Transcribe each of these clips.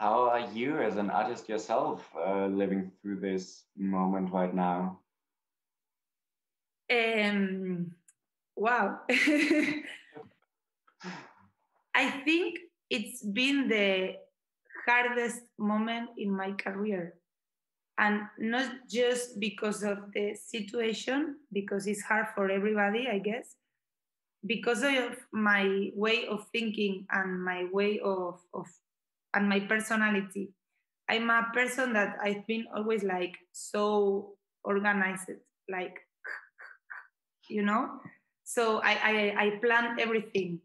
How are you as an artist yourself uh, living through this moment right now? Um, wow. I think it's been the hardest moment in my career. And not just because of the situation, because it's hard for everybody, I guess, because of my way of thinking and my way of, of and my personality. I'm a person that I've been always like so organized, like you know. So I I, I plan everything.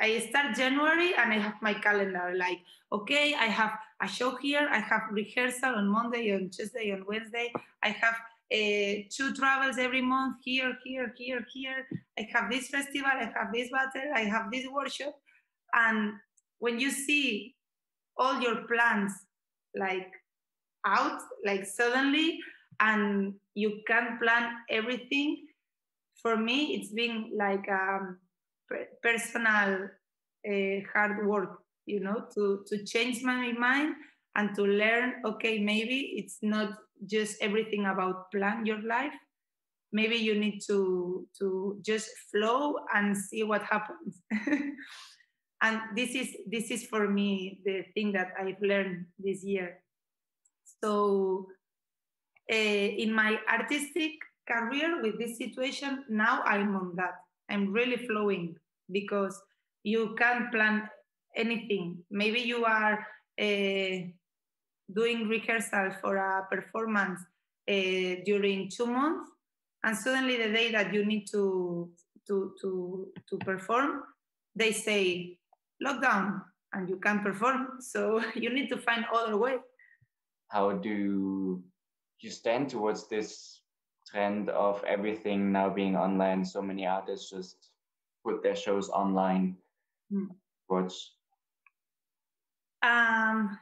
I start January and I have my calendar like, okay, I have a show here, I have rehearsal on Monday, on Tuesday, on Wednesday, I have uh, two travels every month here, here, here, here. I have this festival, I have this battle, I have this workshop. And when you see all your plans like out, like suddenly, and you can plan everything, for me, it's been like um, personal uh, hard work you know to to change my mind and to learn okay maybe it's not just everything about plan your life. Maybe you need to to just flow and see what happens. And this is this is for me the thing that i've learned this year. So uh, in my artistic career with this situation now i'm on that i'm really flowing because you can't plan anything. Maybe you are uh, doing rehearsal for a performance uh, during two months, and suddenly the day that you need to to to to perform, they say lockdown, and you can't perform. So you need to find other way. How do you stand towards this trend of everything now being online? So many artists just put their shows online. Mm. What's um,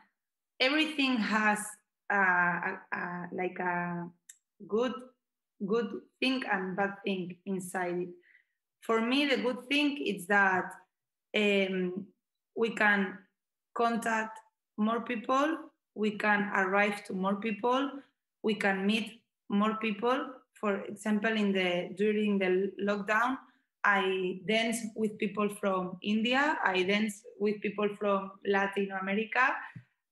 everything has a, a, a, like a good good thing and bad thing inside it. For me, the good thing is that um, we can contact more people, we can arrive to more people, we can meet more people. For example, in the during the lockdown, I dance with people from India, I dance with people from Latin America,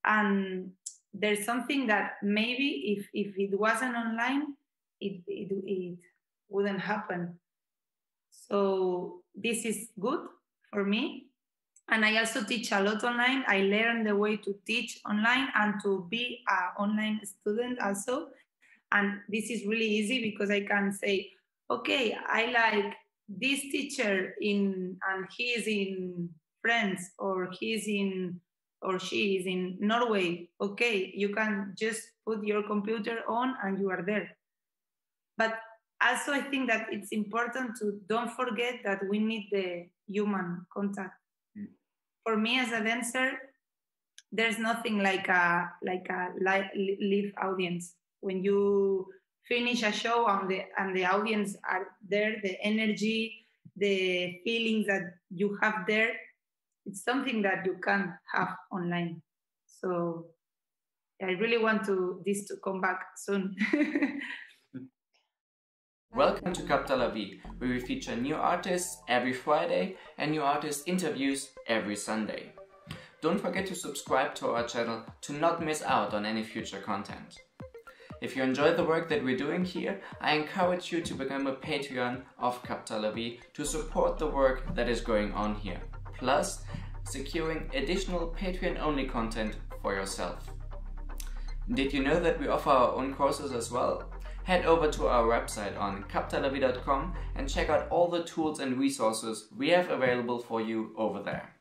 and there's something that maybe if, if it wasn't online, it, it, it wouldn't happen. So this is good for me. And I also teach a lot online. I learned the way to teach online and to be an online student also. And this is really easy because I can say, okay, I like this teacher in and he is in France or he's in or she is in Norway, okay, you can just put your computer on and you are there. But also, I think that it's important to don't forget that we need the human contact. Mm. For me as a dancer, there's nothing like a like a live audience. When you finish a show and the and the audience are there the energy the feelings that you have there it's something that you can't have online so i really want to this to come back soon Welcome to Capta laVie, where we feature new artists every Friday and new artist interviews every Sunday. Don't forget to subscribe to our channel to not miss out on any future content. If you enjoy the work that we're doing here, I encourage you to become a Patreon of Aviv to support the work that is going on here. Plus, securing additional Patreon-only content for yourself. Did you know that we offer our own courses as well? Head over to our website on captalavie.com and check out all the tools and resources we have available for you over there.